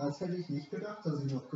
Das hätte ich nicht gedacht, dass ich noch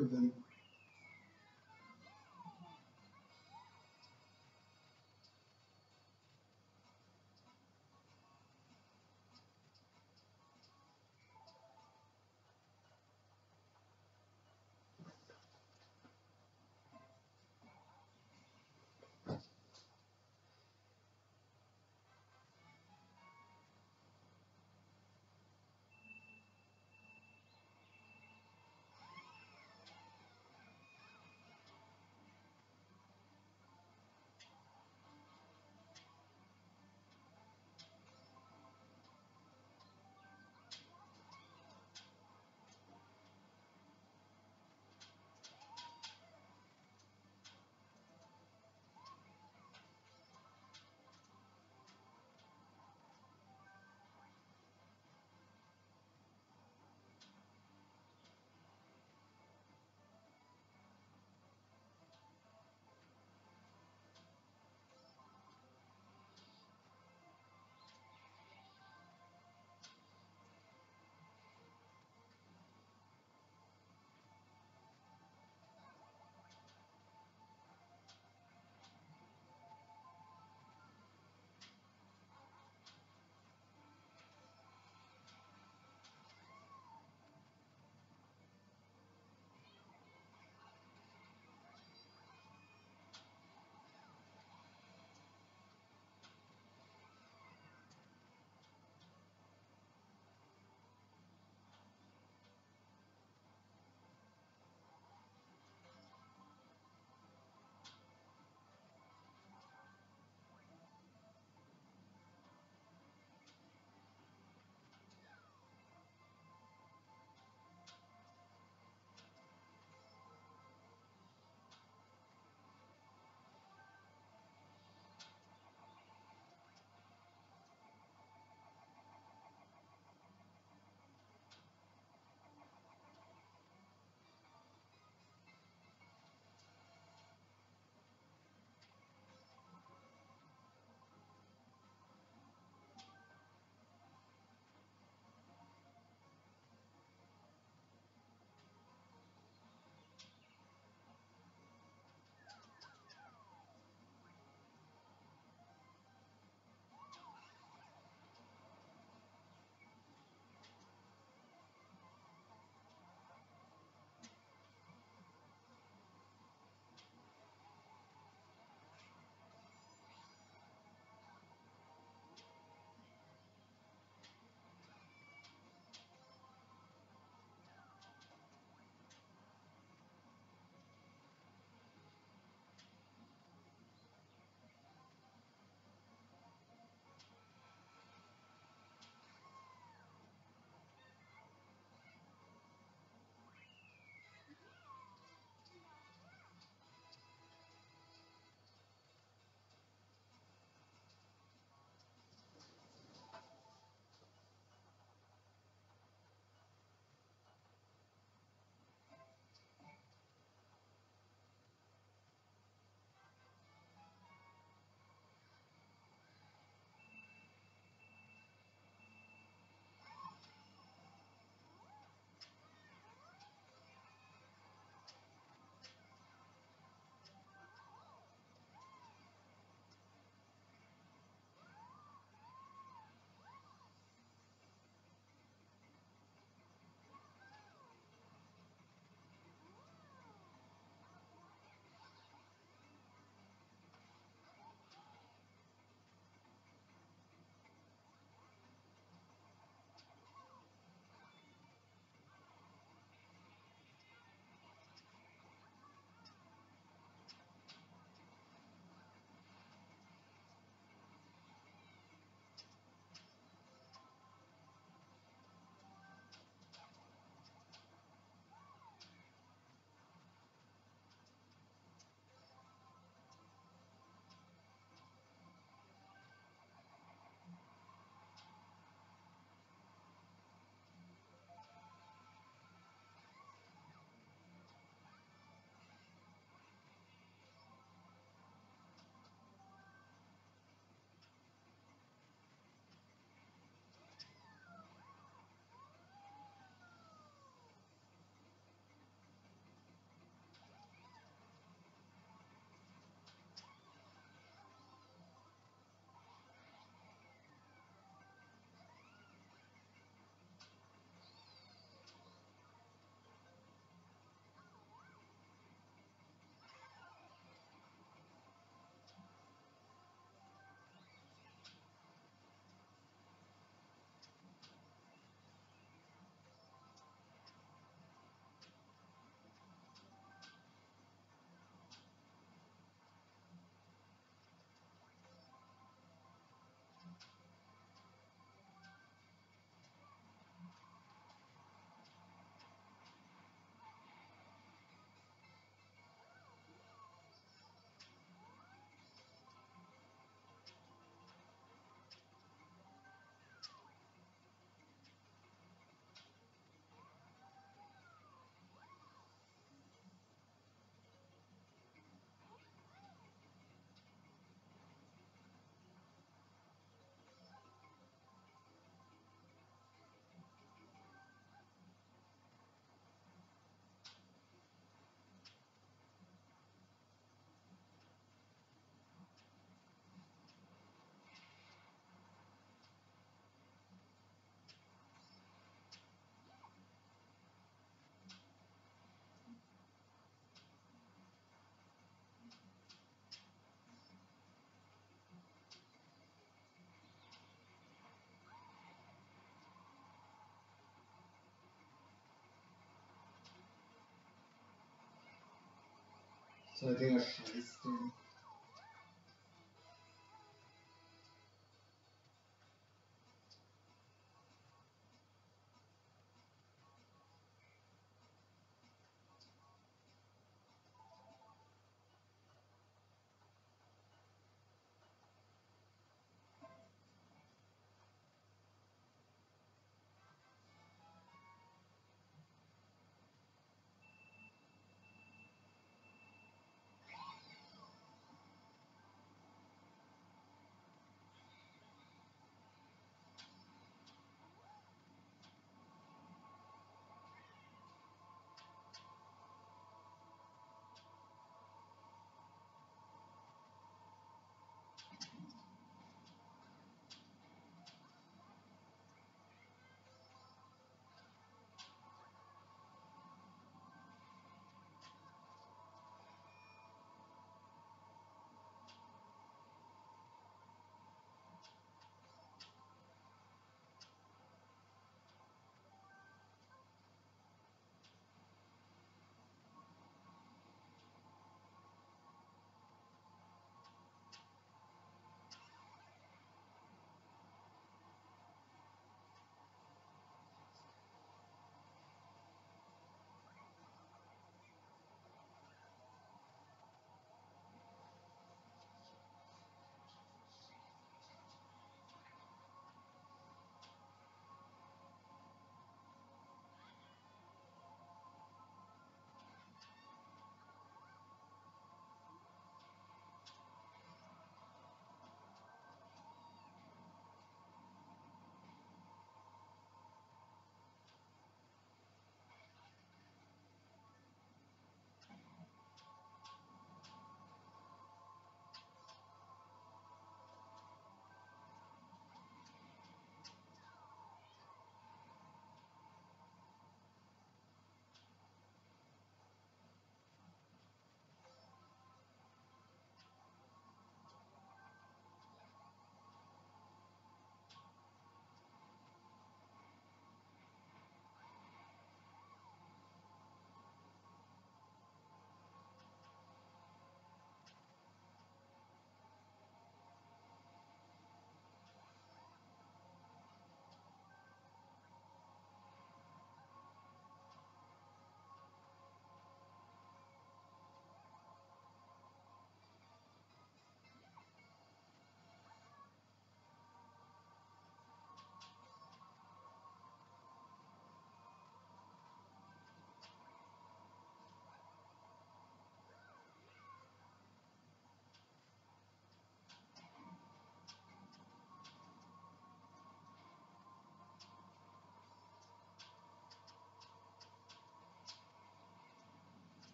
The dish.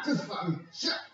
Baptist family. Check.